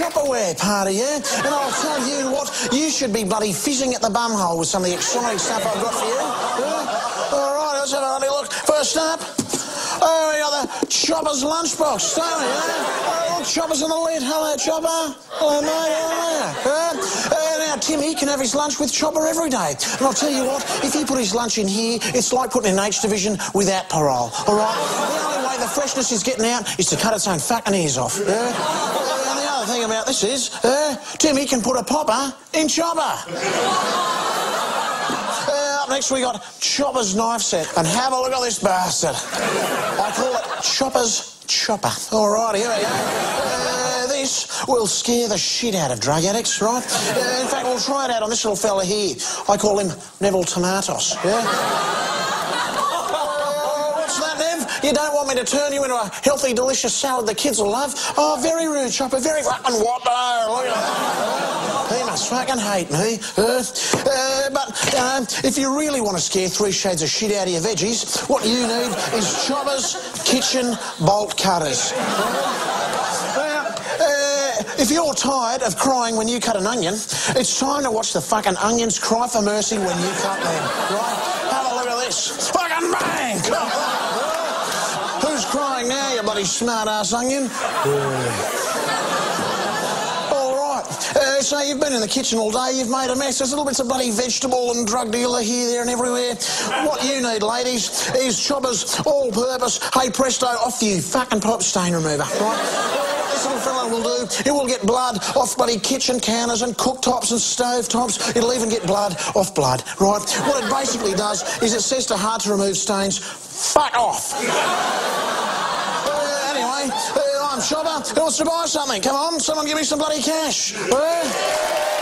Chopperwear party, yeah? And I'll tell you what, you should be bloody fizzing at the bumhole with some of the exciting stuff I've got for you. Yeah? All right, let's have a bloody look. First up, oh, we got the Chopper's lunchbox, don't we? Yeah? Oh, look, Chopper's on the lid. Hello, Chopper. Hello, mate. Hello. Yeah? Uh, now, Timmy can have his lunch with Chopper every day. And I'll tell you what, if he put his lunch in here, it's like putting an H division without parole, all right? Freshness is getting out is to cut its own fucking ears off. Yeah? And the other thing about this is, uh, Timmy can put a popper in Chopper. Uh, up next we got Chopper's knife set. And have a look at this bastard. I call it Chopper's Chopper. All right, here we go. Uh, this will scare the shit out of drug addicts, right? Uh, in fact, we'll try it out on this little fella here. I call him Neville Tomatoes, yeah? You don't want me to turn you into a healthy, delicious salad the kids will love? Oh, very rude, Chopper. Very fucking what? Oh. He must fucking hate me. Uh, uh, but uh, if you really want to scare three shades of shit out of your veggies, what you need is Chopper's kitchen bolt cutters. Uh, if you're tired of crying when you cut an onion, it's time to watch the fucking onions cry for mercy when you cut them, right? Have a look at this. Fucking bang! Who's crying now, you bloody smart-ass onion? All right. Uh, so you've been in the kitchen all day, you've made a mess. There's little bits of bloody vegetable and drug dealer here, there and everywhere. What you need, ladies, is Chopper's all-purpose, hey presto, off you, fucking pop stain remover, right? This little fella will do. It will get blood off bloody kitchen counters and cooktops and stove tops. It'll even get blood off blood, right? What it basically does is it says to hard to remove stains, fuck off. Uh, anyway, uh, I'm Chopper. Who wants to buy something? Come on, someone give me some bloody cash. Uh,